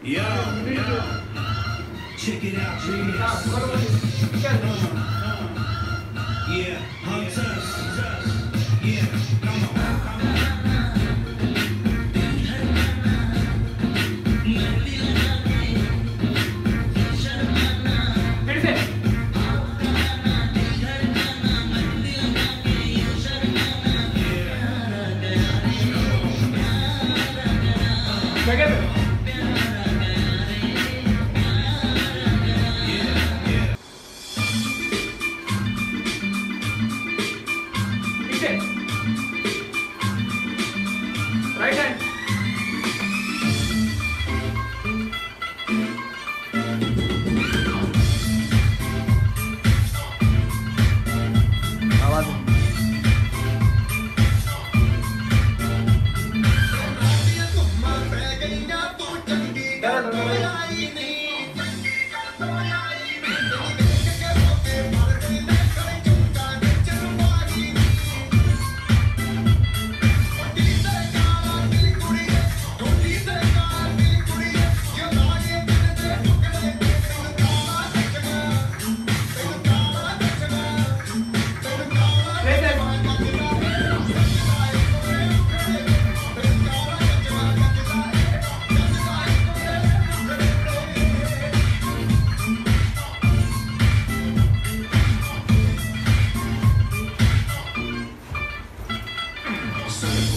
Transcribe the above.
Yo, yo. Check it out, dreamers. Yeah, hunters. Yeah, come on. Together. Peace.